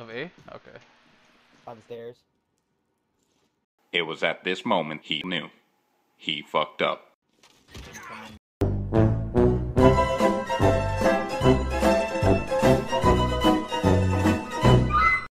Of A? Okay. On the stairs. It was at this moment he knew. He fucked up.